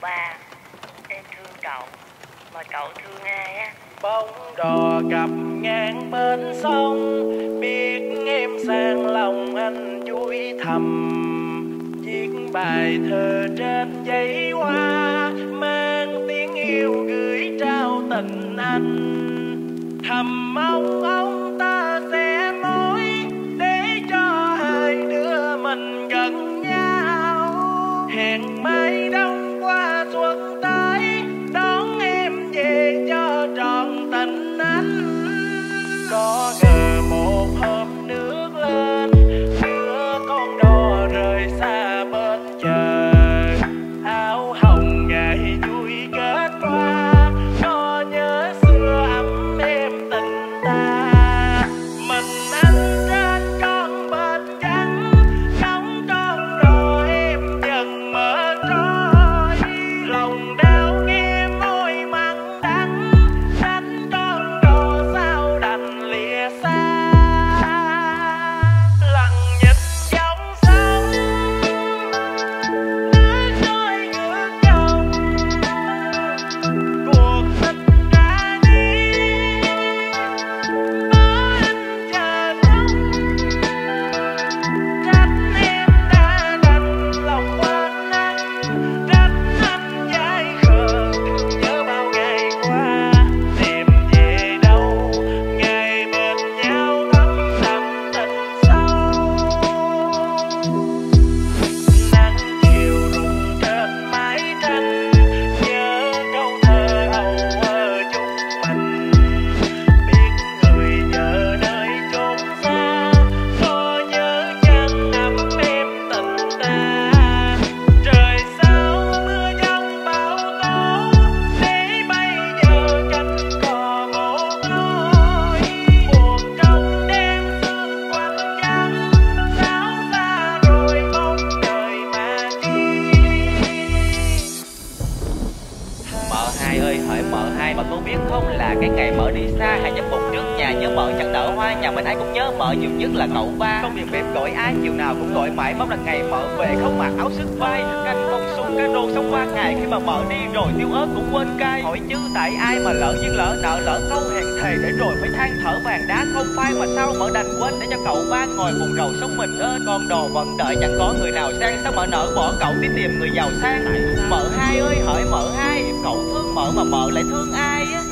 ba. Em thương cậu, Mà cậu thương ai á? Bóng đò gặp ngang bên sông, biết em sang lòng anh vui thầm. Viết bài thơ trên giấy hoa, mang tiếng yêu gửi trao tình anh. Thầm mong ông ta sẽ mối để cho hai đứa mình gần nhau. Hẹn mai đông có ơi hỡi mợ hai Mợ có biết không là cái ngày mợ đi xa Hai nhấp bột trước nhà nhớ mợ chẳng đỡ hoa Nhà mình ai cũng nhớ mợ nhiều nhất là cậu ba. Không miền bếp gọi ai chiều nào cũng gọi mãi Mong là ngày mợ về không mặc áo sức vai Canh bông súng cá rô sống qua ngày. Khi mà mợ đi rồi tiêu ớt cũng quên cay. Hỏi chứ tại ai mà lỡ duyên lỡ nợ lỡ câu hẹn thề Để rồi mới than thở vàng đá không phai. Mà sao mợ đành quên để cho cậu ba ngồi buồn rầu sống mình ơn Con đồ vẫn đợi chẳng có người nào sang. Sao mợ nỡ bỏ cậu đi tìm người giàu sang? Mợ hai ơi hỡi mợ hai Cậu thương mợ mà lại thương ai á mà mợ lại thương ai á?